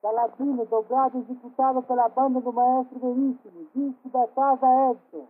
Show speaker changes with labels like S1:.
S1: Saladino, dobrado executado pela banda do Maestro Veríssimo, disco da Casa Edson.